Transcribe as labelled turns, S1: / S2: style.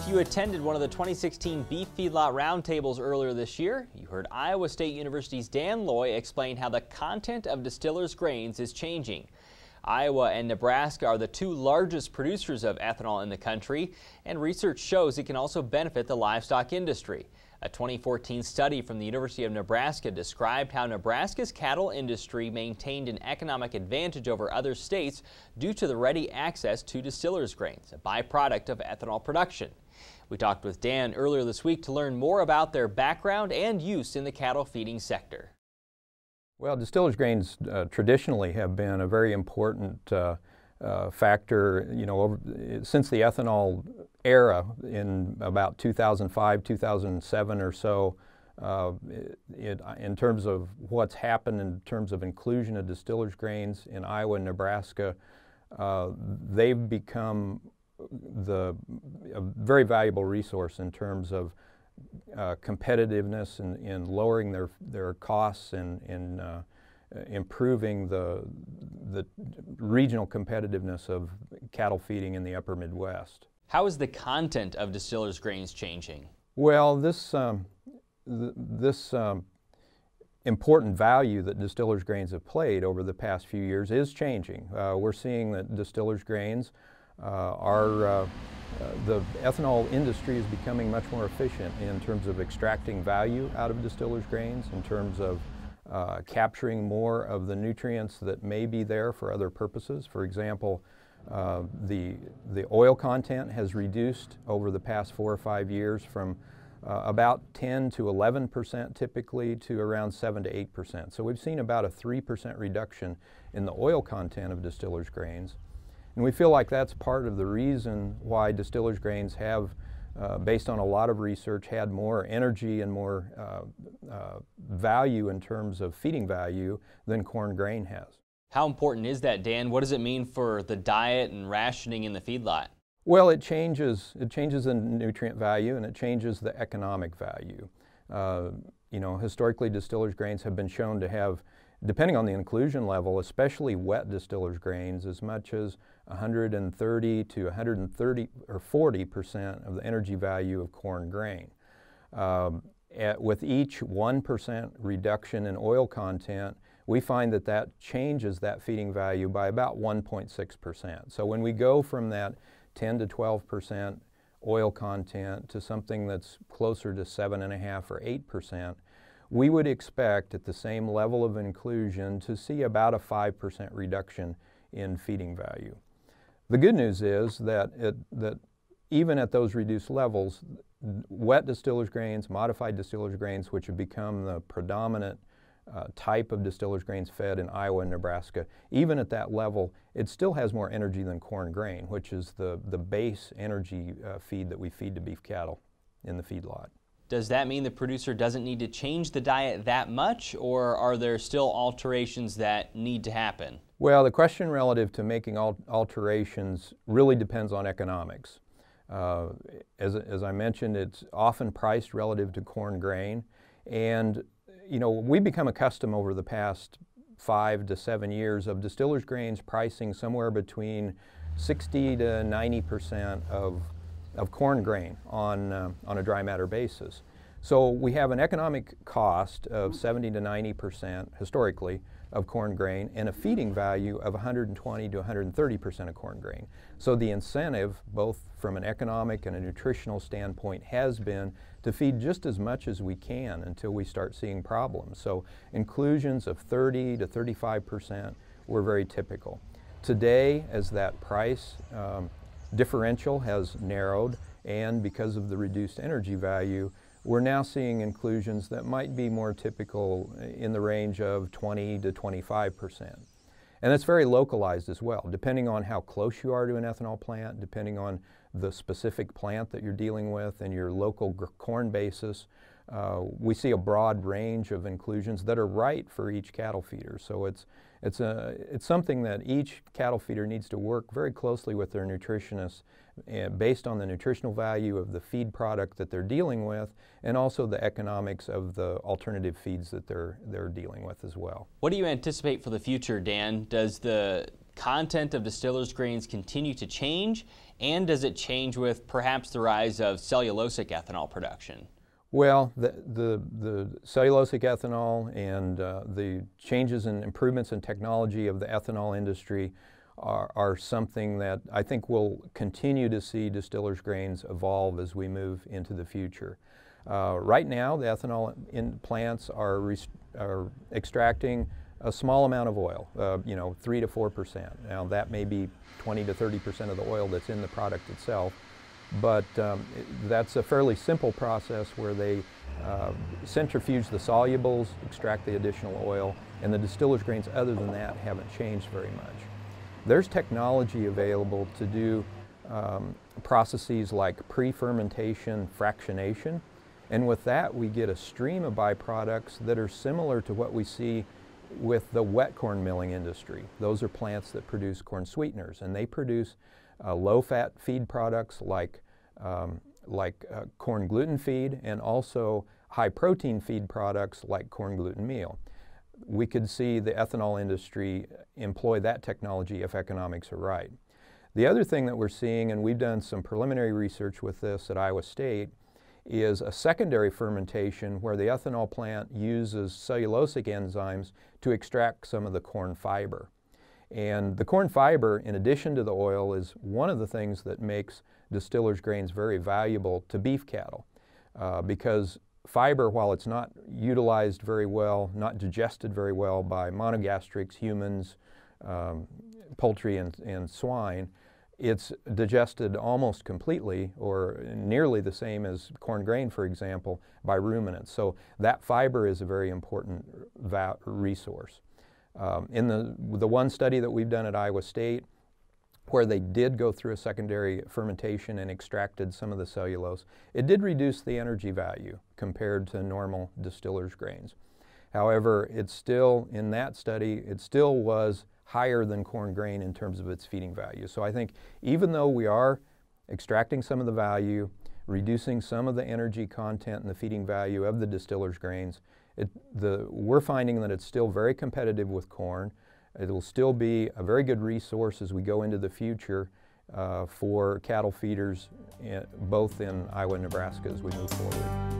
S1: If you attended one of the 2016 Beef Feedlot Roundtables earlier this year, you heard Iowa State University's Dan Loy explain how the content of distillers' grains is changing. Iowa and Nebraska are the two largest producers of ethanol in the country, and research shows it can also benefit the livestock industry. A 2014 study from the University of Nebraska described how Nebraska's cattle industry maintained an economic advantage over other states due to the ready access to distillers grains, a byproduct of ethanol production. We talked with Dan earlier this week to learn more about their background and use in the cattle feeding sector.
S2: Well, distillers grains uh, traditionally have been a very important uh, uh, factor, you know, over, since the ethanol era in about 2005, 2007 or so, uh, it, it, in terms of what's happened in terms of inclusion of distillers grains in Iowa and Nebraska, uh, they've become the, a very valuable resource in terms of uh, competitiveness and in, in, lowering their, their costs and in uh, improving the, the regional competitiveness of cattle feeding in the upper Midwest.
S1: How is the content of distillers grains changing?
S2: Well, this, um, th this um, important value that distillers grains have played over the past few years is changing. Uh, we're seeing that distillers grains uh, are, uh, uh the ethanol industry is becoming much more efficient in terms of extracting value out of distillers grains, in terms of uh, capturing more of the nutrients that may be there for other purposes. For example, uh, the, the oil content has reduced over the past four or five years from uh, about 10 to 11 percent typically to around 7 to 8 percent. So we've seen about a 3 percent reduction in the oil content of distillers grains. And we feel like that's part of the reason why distillers grains have uh, based on a lot of research, had more energy and more uh, uh, value in terms of feeding value than corn grain has.
S1: How important is that, Dan? What does it mean for the diet and rationing in the feedlot?
S2: Well, it changes. It changes the nutrient value and it changes the economic value. Uh, you know, historically, distillers grains have been shown to have depending on the inclusion level, especially wet distillers grains, as much as 130 to 130 or 40 percent of the energy value of corn grain. Um, at, with each 1 percent reduction in oil content, we find that that changes that feeding value by about 1.6 percent. So when we go from that 10 to 12 percent oil content to something that's closer to 7.5 or 8 percent, we would expect at the same level of inclusion to see about a 5% reduction in feeding value. The good news is that, it, that even at those reduced levels, wet distillers grains, modified distillers grains, which have become the predominant uh, type of distillers grains fed in Iowa and Nebraska, even at that level, it still has more energy than corn grain, which is the, the base energy uh, feed that we feed to beef cattle in the feedlot.
S1: Does that mean the producer doesn't need to change the diet that much, or are there still alterations that need to happen?
S2: Well, the question relative to making alterations really depends on economics. Uh, as, as I mentioned, it's often priced relative to corn grain. And, you know, we've become accustomed over the past five to seven years of distillers grains pricing somewhere between 60 to 90 percent of of corn grain on, uh, on a dry matter basis. So we have an economic cost of 70 to 90 percent historically of corn grain and a feeding value of 120 to 130 percent of corn grain. So the incentive, both from an economic and a nutritional standpoint, has been to feed just as much as we can until we start seeing problems. So inclusions of 30 to 35 percent were very typical. Today, as that price um, differential has narrowed and because of the reduced energy value, we're now seeing inclusions that might be more typical in the range of 20 to 25 percent. And that's very localized as well, depending on how close you are to an ethanol plant, depending on the specific plant that you're dealing with and your local corn basis. Uh, we see a broad range of inclusions that are right for each cattle feeder. So it's, it's, a, it's something that each cattle feeder needs to work very closely with their nutritionists uh, based on the nutritional value of the feed product that they're dealing with and also the economics of the alternative feeds that they're, they're dealing with as well.
S1: What do you anticipate for the future, Dan? Does the content of distillers grains continue to change? And does it change with perhaps the rise of cellulosic ethanol production?
S2: Well, the, the, the cellulosic ethanol and uh, the changes and improvements in technology of the ethanol industry are, are, something that I think we'll continue to see distillers grains evolve as we move into the future. Uh, right now, the ethanol plants are, are extracting a small amount of oil, uh, you know, 3 to 4 percent. Now that may be 20 to 30 percent of the oil that's in the product itself, but um, that's a fairly simple process where they uh, centrifuge the solubles, extract the additional oil, and the distiller's grains other than that haven't changed very much. There's technology available to do um, processes like pre-fermentation fractionation, and with that we get a stream of byproducts that are similar to what we see with the wet corn milling industry. Those are plants that produce corn sweeteners, and they produce uh, low-fat feed products like, um, like uh, corn gluten feed and also high-protein feed products like corn gluten meal. We could see the ethanol industry employ that technology if economics are right. The other thing that we're seeing, and we've done some preliminary research with this at Iowa State, is a secondary fermentation where the ethanol plant uses cellulosic enzymes to extract some of the corn fiber. And the corn fiber, in addition to the oil, is one of the things that makes distillers grains very valuable to beef cattle uh, because fiber, while it's not utilized very well, not digested very well by monogastrics, humans, um, poultry, and, and swine, it's digested almost completely or nearly the same as corn grain, for example, by ruminants. So that fiber is a very important resource. Um, in the, the one study that we've done at Iowa State, where they did go through a secondary fermentation and extracted some of the cellulose, it did reduce the energy value compared to normal distiller's grains. However, it's still, in that study, it still was higher than corn grain in terms of its feeding value. So I think even though we are extracting some of the value, reducing some of the energy content and the feeding value of the distiller's grains, it, the, we're finding that it's still very competitive with corn. It will still be a very good resource as we go into the future uh, for cattle feeders in, both in Iowa and Nebraska as we move forward.